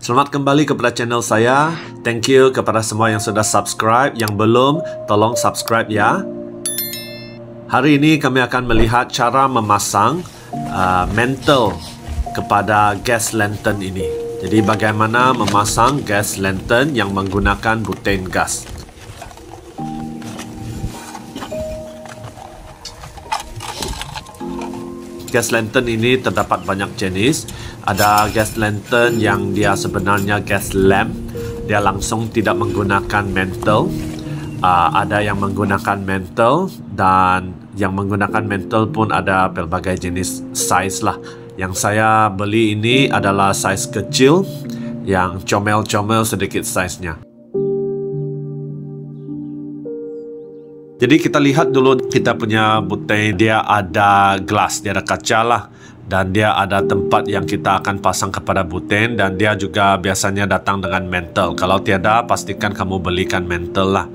Selamat kembali kepada channel saya. Thank you kepada semua yang sudah subscribe. Yang belum, tolong subscribe ya. Hari ini kami akan melihat cara memasang uh, mantle kepada gas lantern ini. Jadi bagaimana memasang gas lantern yang menggunakan butane gas. Gas lantern ini terdapat banyak jenis. Ada gas lantern yang dia sebenarnya gas lamp. Dia langsung tidak menggunakan mantle. Uh, ada yang menggunakan mantle dan yang menggunakan mantle pun ada pelbagai jenis size lah. Yang saya beli ini adalah size kecil yang comel-comel sedikit size-nya. Jadi kita lihat dulu kita punya butane dia ada gelas, dia ada kaca lah dan dia ada tempat yang kita akan pasang kepada butane dan dia juga biasanya datang dengan mantle. Kalau tiada pastikan kamu belikan mantle lah.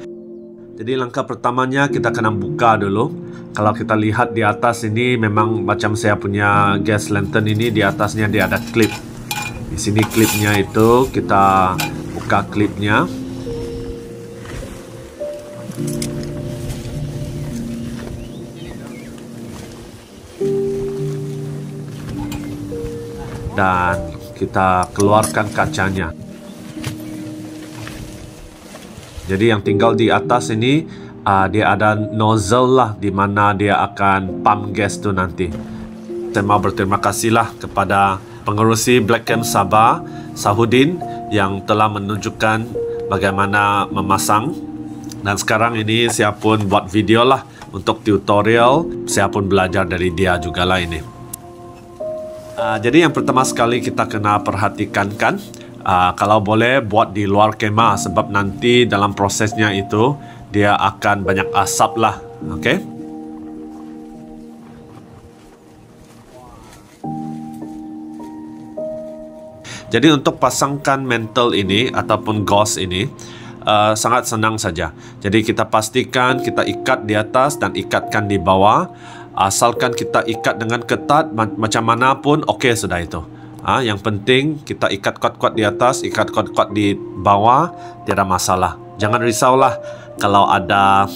Jadi langkah pertamanya kita kena buka dulu. Kalau kita lihat di atas ini memang macam saya punya gas lantern ini di atasnya dia ada klip. Di sini klipnya itu kita buka klipnya. Dan kita keluarkan kacanya. Jadi yang tinggal di atas ini uh, dia ada nozzle lah di mana dia akan pump gas tu nanti. Saya mau berterima kasihlah kepada pengerusi Black Camp Sabah, Sahudin yang telah menunjukkan bagaimana memasang dan sekarang ini saya pun buat video lah untuk tutorial. Saya pun belajar dari dia juga lah ini. Uh, jadi yang pertama sekali kita kena perhatikan kan uh, kalau boleh buat di luar kemah sebab nanti dalam prosesnya itu dia akan banyak asap lah okay? jadi untuk pasangkan mantle ini ataupun gauze ini uh, sangat senang saja jadi kita pastikan kita ikat di atas dan ikatkan di bawah asalkan kita ikat dengan ketat macam mana pun okey sudah itu. Ha, yang penting kita ikat kuat-kuat di atas ikat kuat-kuat di bawah tiada masalah. Jangan risaulah kalau ada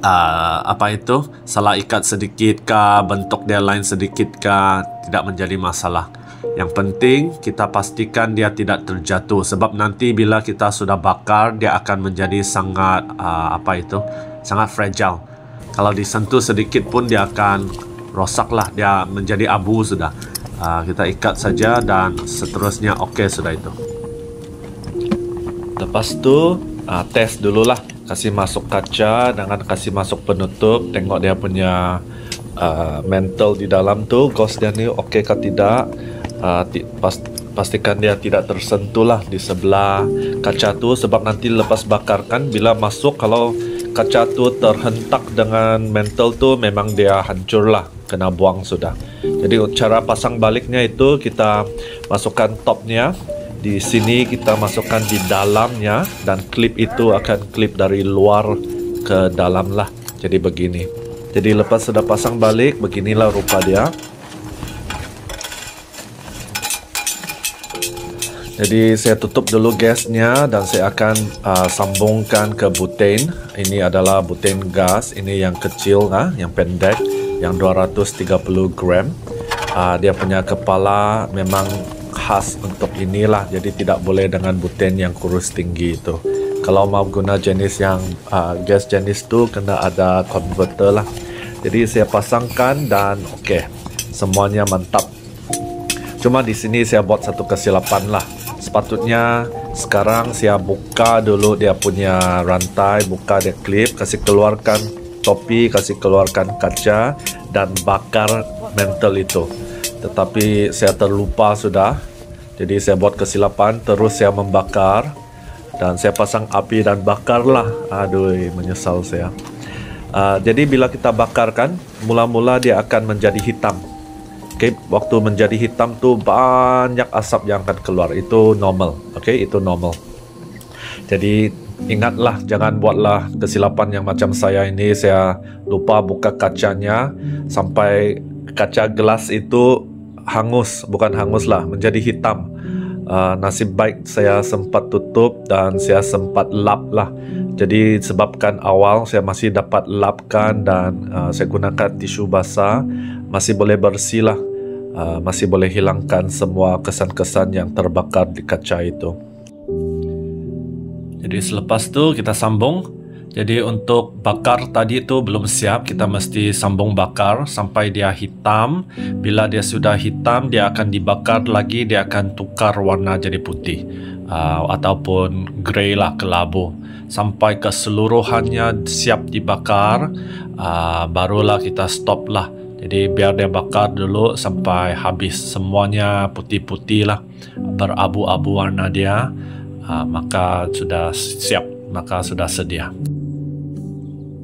uh, apa itu salah ikat sedikit kah bentuk dia lain sedikit kah tidak menjadi masalah. Yang penting kita pastikan dia tidak terjatuh. Sebab nanti bila kita sudah bakar dia akan menjadi sangat uh, apa itu sangat fragile kalau disentuh sedikit pun dia akan rosak lah dia menjadi abu sudah. Uh, kita ikat saja dan seterusnya oke okay, sudah itu. Lepas tu uh, tes dulu lah kasih masuk kaca dengan kasih masuk penutup tengok dia punya uh, mental di dalam tu ghost dia ni oke okay tidak? Uh, pas, pastikan dia tidak tersentuh lah di sebelah kaca tu sebab nanti lepas bakarkan bila masuk kalau kaca tu terhentak dengan mental tu memang dia hancur lah kena buang sudah. Jadi cara pasang baliknya itu kita masukkan topnya. Di sini kita masukkan di dalamnya dan klip itu akan klip dari luar ke dalam lah. Jadi begini. Jadi lepas sudah pasang balik beginilah rupa dia Jadi saya tutup dulu gasnya dan saya akan uh, sambungkan ke butane. Ini adalah butane gas. Ini yang kecil, ha? yang pendek, yang 230 gram. Uh, dia punya kepala memang khas untuk inilah. Jadi tidak boleh dengan butane yang kurus tinggi itu. Kalau mau guna jenis yang uh, gas jenis tu kena ada converter lah. Jadi saya pasangkan dan oke, okay, semuanya mantap. Cuma di sini saya buat satu kesilapan lah sepatutnya sekarang saya buka dulu dia punya rantai buka dia klip kasih keluarkan topi kasih keluarkan kaca dan bakar mantle itu. Tetapi saya terlupa sudah. Jadi saya buat kesilapan terus saya membakar dan saya pasang api dan bakarlah. Aduh menyesal saya. Uh, jadi bila kita bakarkan mula-mula dia akan menjadi hitam Okay, waktu menjadi hitam tu banyak asap yang akan keluar. Itu normal. Okay, itu normal. Jadi ingatlah jangan buatlah kesilapan yang macam saya ini. Saya lupa buka kacanya sampai kaca gelas itu hangus, bukan hangus lah, menjadi hitam. Uh, nasib baik saya sempat tutup dan saya sempat lap lah. Jadi sebabkan awal saya masih dapat lapkan dan uh, saya gunakan tisu basah, masih boleh bersih lah. Uh, masih boleh hilangkan semua kesan-kesan yang terbakar di kaca itu. Jadi selepas tu kita sambung jadi untuk bakar tadi itu belum siap, kita mesti sambung bakar sampai dia hitam. Bila dia sudah hitam, dia akan dibakar lagi, dia akan tukar warna jadi putih uh, ataupun grey lah kelabu. Sampai keseluruhannya siap dibakar, uh, barulah kita stop lah. Jadi biar dia bakar dulu sampai habis semuanya putih-putih lah, berabu-abu warna dia, uh, maka sudah siap, maka sudah sedia.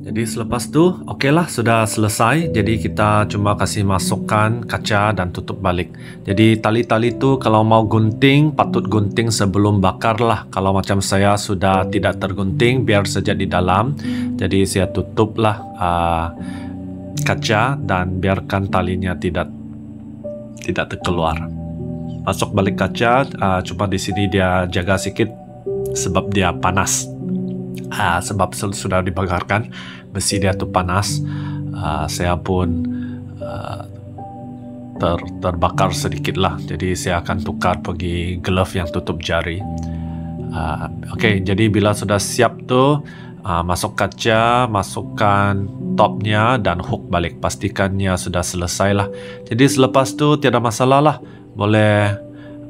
Jadi selepas tu, okeylah sudah selesai. Jadi kita cuma kasih masukkan kaca dan tutup balik. Jadi tali-tali tu kalau mau gunting, patut gunting sebelum bakar lah. Kalau macam saya sudah tidak tergunting, biar saja di dalam. Jadi saya tutuplah uh, kaca dan biarkan talinya tidak tidak terkeluar. Masuk balik kaca, uh, cuma di sini dia jaga sikit sebab dia panas. Uh, sebab sudah dibakarkan besi dia tu panas uh, saya pun uh, ter, terbakar sedikit lah jadi saya akan tukar pergi glove yang tutup jari uh, ok jadi bila sudah siap tu uh, masuk kaca masukkan topnya dan hook balik pastikannya sudah selesai lah jadi selepas tu tiada masalah lah boleh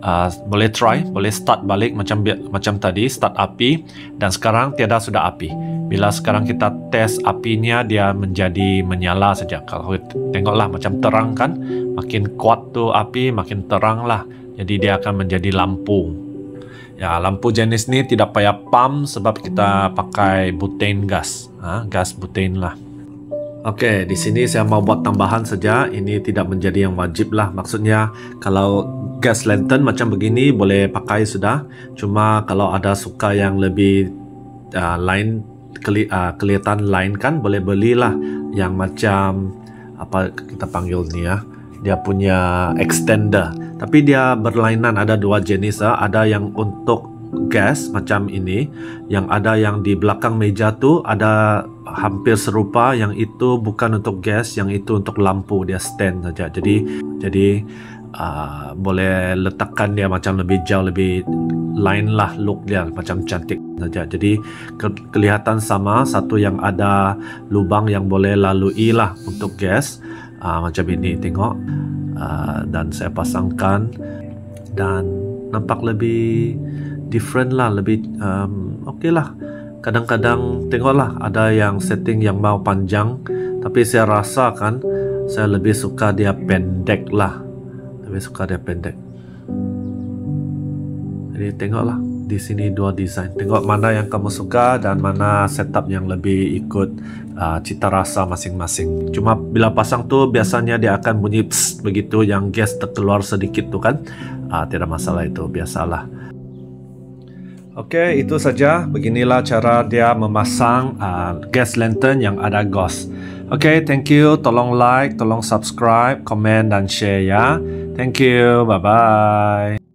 uh, boleh try boleh start balik macam macam tadi start api dan sekarang tiada sudah api Bila sekarang kita tes apinya dia menjadi menyala saja. Kalau tengoklah macam terang kan, makin kuat tu api makin terang lah. Jadi dia akan menjadi lampu. Ya lampu jenis ni tidak payah pump sebab kita pakai butane gas, ha, gas butane lah. Okey, di sini saya mau buat tambahan saja. Ini tidak menjadi yang wajib lah. Maksudnya kalau gas lantern macam begini boleh pakai sudah. Cuma kalau ada suka yang lebih uh, lain keli, uh, kelihatan lain kan boleh belilah yang macam apa kita panggil ni ya dia punya extender tapi dia berlainan ada dua jenis uh, ada yang untuk gas macam ini yang ada yang di belakang meja tu ada hampir serupa yang itu bukan untuk gas yang itu untuk lampu dia stand saja. Jadi jadi uh, boleh letakkan dia macam lebih jauh lebih lain lah look dia macam cantik saja. Jadi ke kelihatan sama satu yang ada lubang yang boleh lalui lah untuk gas uh, macam ini tengok. Uh, dan saya pasangkan. Dan nampak lebih different lah lebih um, okey lah. Kadang-kadang tengoklah ada yang setting yang mau panjang tapi saya rasa kan saya lebih suka dia pendek lah. Lebih suka dia pendek. Jadi tengoklah di sini dua desain tengok mana yang kamu suka dan mana setup yang lebih ikut uh, cita rasa masing-masing. Cuma bila pasang tu biasanya dia akan bunyi psst, begitu yang gas terkeluar sedikit tu kan. Uh, tidak masalah itu biasalah Okey, itu saja. Beginilah cara dia memasang uh, gas lantern yang ada ghost. Okey, thank you. Tolong like, tolong subscribe, komen dan share ya. Thank you. Bye bye.